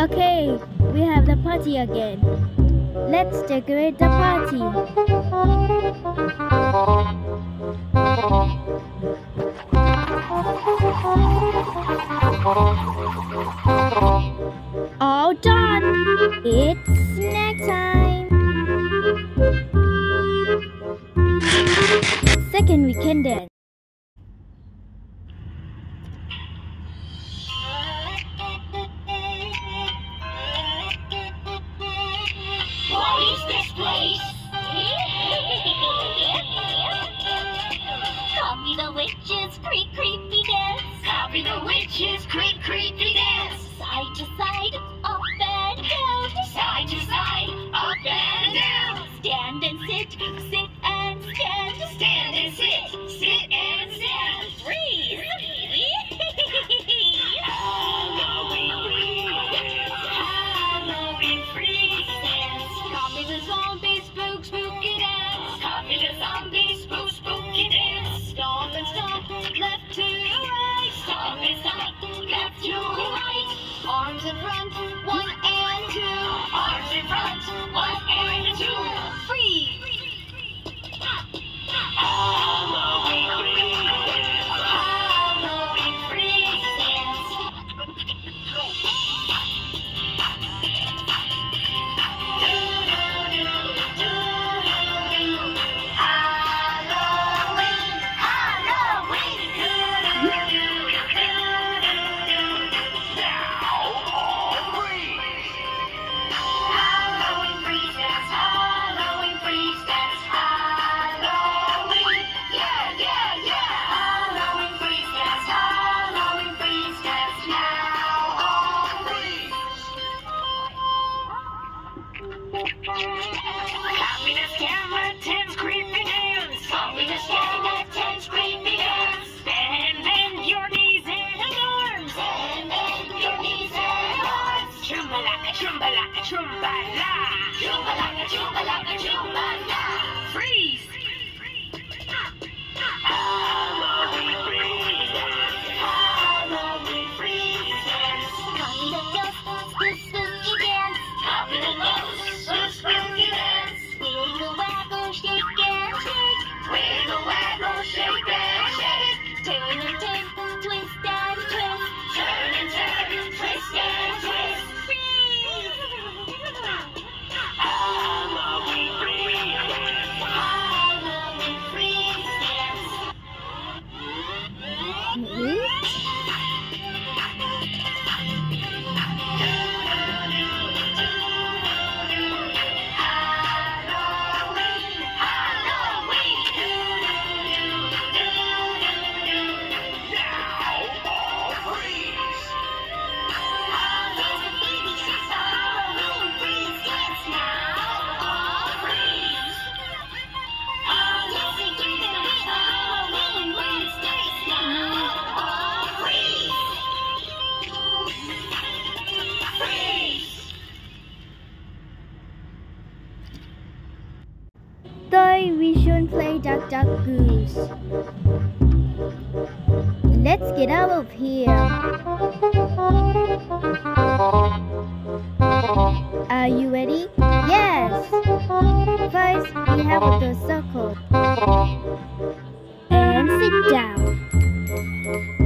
Okay, we have the party again. Let's decorate the party. All done! It's snack time! Second weekend. Copy the witch's creep creepy dance. Copy the witch's creep creepy dance. Side to side. 装逼 Chumbalaka, chumbalaka, chumbalaka, chumbalaka, chumbalaka. Freeze! Today we shouldn't play duck duck goose. Let's get out of here. Are you ready? Yes! First, we have the circle. And sit down.